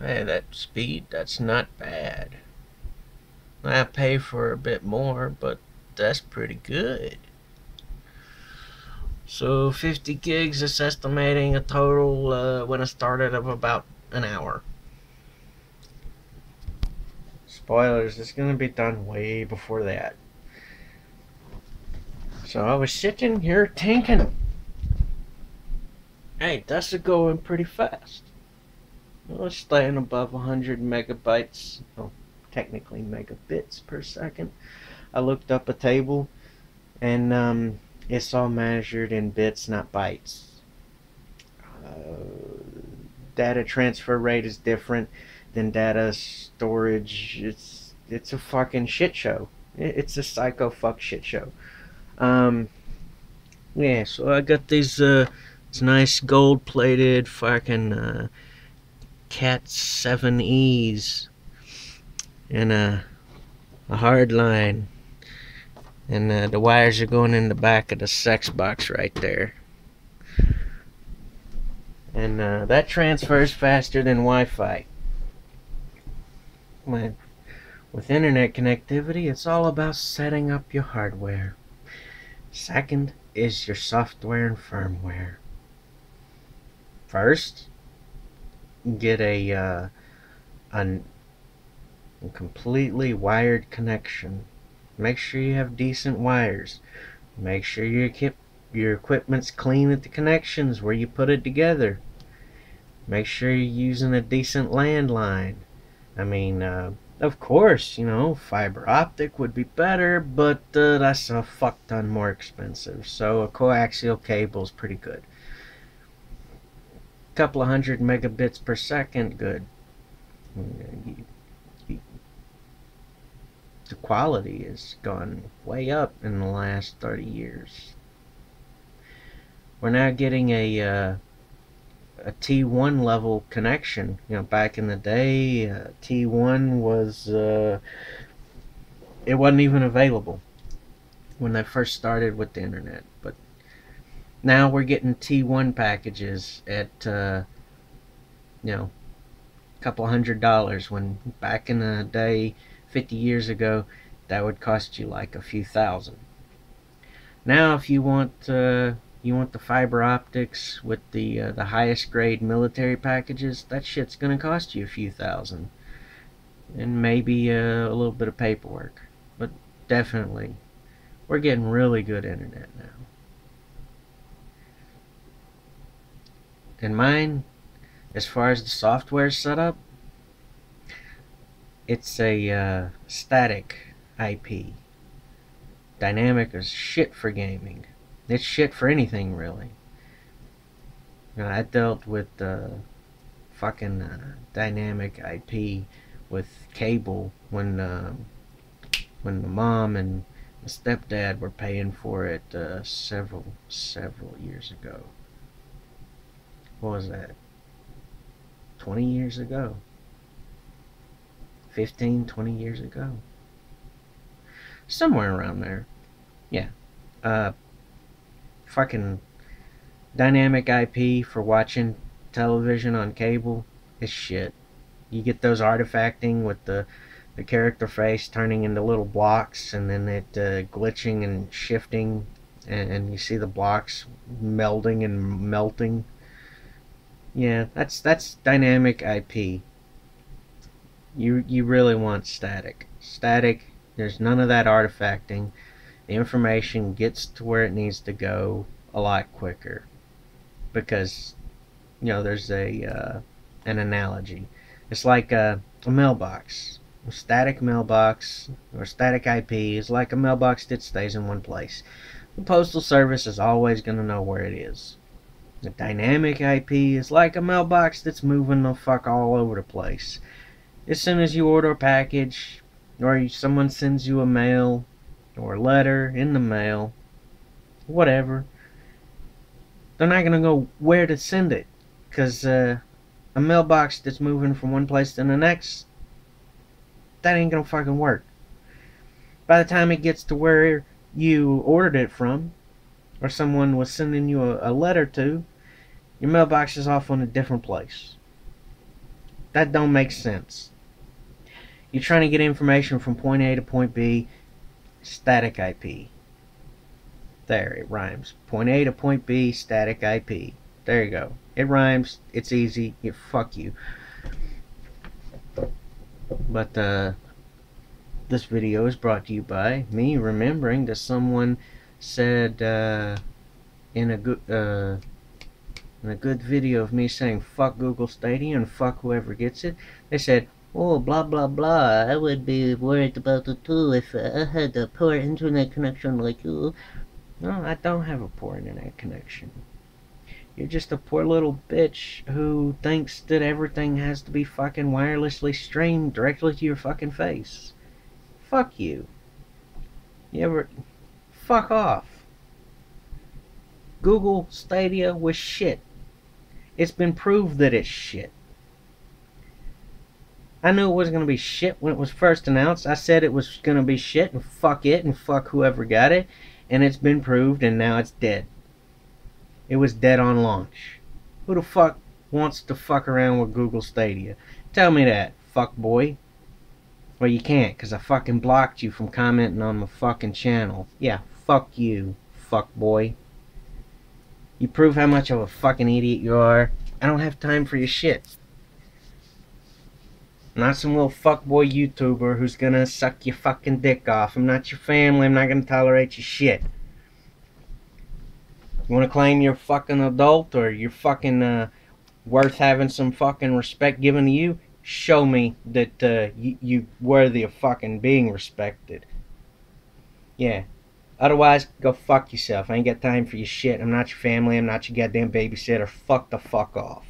Hey, that speed, that's not bad. I pay for a bit more, but that's pretty good. So 50 gigs is estimating a total uh, when I started of about an hour. Spoilers, it's gonna be done way before that. So I was sitting here thinking, hey, that's going pretty fast. Well, it's staying above 100 megabytes, oh, technically megabits per second. I looked up a table and um, it's all measured in bits, not bytes. Uh, data transfer rate is different than data storage. It's it's a fucking shit show. It's a psycho fuck shit show. Um, yeah, so I got these uh, these nice gold plated fucking uh, Cat 7Es and a a hard line and uh, the wires are going in the back of the Xbox right there. And uh, that transfers faster than Wi-Fi. When, with internet connectivity, it's all about setting up your hardware. Second is your software and firmware. First, get a, uh, a completely wired connection Make sure you have decent wires. Make sure your equip your equipment's clean at the connections where you put it together. Make sure you're using a decent landline. I mean, uh, of course, you know, fiber optic would be better, but uh, that's a fuck ton more expensive. So a coaxial cable is pretty good. Couple of hundred megabits per second, good the quality has gone way up in the last 30 years. We're now getting a uh, a T1 level connection. You know, back in the day, uh, T1 was uh, it wasn't even available when they first started with the internet. But now we're getting T1 packages at uh, you know a couple hundred dollars. When back in the day 50 years ago, that would cost you like a few thousand. Now, if you want uh, you want the fiber optics with the uh, the highest grade military packages, that shit's gonna cost you a few thousand, and maybe uh, a little bit of paperwork. But definitely, we're getting really good internet now. And mine, as far as the software setup, it's a uh, static IP. Dynamic is shit for gaming. It's shit for anything, really. You know, I dealt with uh, fucking uh, dynamic IP with cable when uh, when the mom and the stepdad were paying for it uh, several several years ago. What was that? Twenty years ago. 15, 20 years ago. Somewhere around there. Yeah. Uh, fucking dynamic IP for watching television on cable is shit. You get those artifacting with the the character face turning into little blocks and then it uh, glitching and shifting and, and you see the blocks melding and melting. Yeah, that's that's dynamic IP. You you really want static. Static, there's none of that artifacting. The information gets to where it needs to go a lot quicker. Because you know, there's a uh, an analogy. It's like a, a mailbox. A static mailbox or static IP is like a mailbox that stays in one place. The Postal Service is always going to know where it is. The dynamic IP is like a mailbox that's moving the fuck all over the place as soon as you order a package or someone sends you a mail or a letter in the mail, whatever, they're not going to know where to send it because uh, a mailbox that's moving from one place to the next, that ain't going to fucking work. By the time it gets to where you ordered it from, or someone was sending you a, a letter to, your mailbox is off on a different place. That don't make sense. You're trying to get information from point A to point B, static IP. There, it rhymes. Point A to point B, static IP. There you go. It rhymes. It's easy. You fuck you. But uh, this video is brought to you by me remembering that someone said uh, in a good uh, in a good video of me saying fuck Google Stadia and fuck whoever gets it. They said, oh blah blah blah. I would be worried about it too if I had a poor internet connection like you. No, I don't have a poor internet connection. You're just a poor little bitch who thinks that everything has to be fucking wirelessly streamed directly to your fucking face. Fuck you. You ever... Fuck off. Google Stadia was shit. It's been proved that it's shit. I knew it was going to be shit when it was first announced. I said it was going to be shit and fuck it and fuck whoever got it. And it's been proved and now it's dead. It was dead on launch. Who the fuck wants to fuck around with Google Stadia? Tell me that, fuck boy. Well, you can't, because I fucking blocked you from commenting on my fucking channel. Yeah, fuck you, fuck boy. You prove how much of a fucking idiot you are. I don't have time for your shit. I'm not some little fuckboy YouTuber who's gonna suck your fucking dick off. I'm not your family. I'm not gonna tolerate your shit. You wanna claim you're fucking adult or you're fucking uh, worth having some fucking respect given to you? Show me that uh, you, you worthy of fucking being respected. Yeah. Otherwise, go fuck yourself. I ain't got time for your shit. I'm not your family. I'm not your goddamn babysitter. Fuck the fuck off.